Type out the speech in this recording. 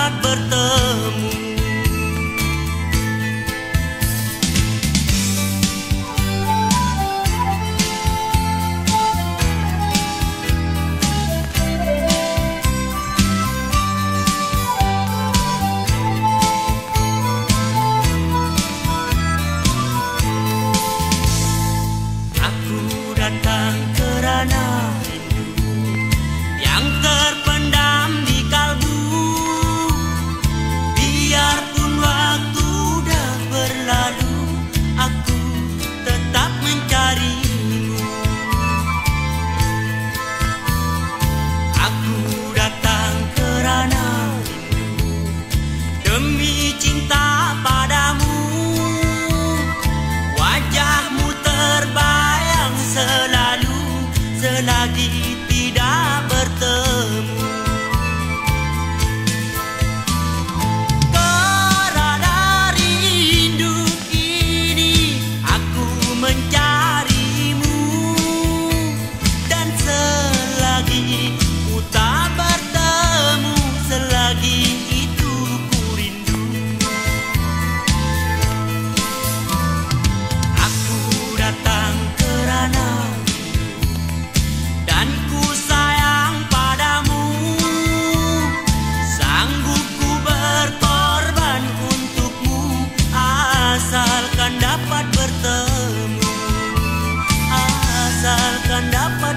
dapat bertemu demi cinta enough.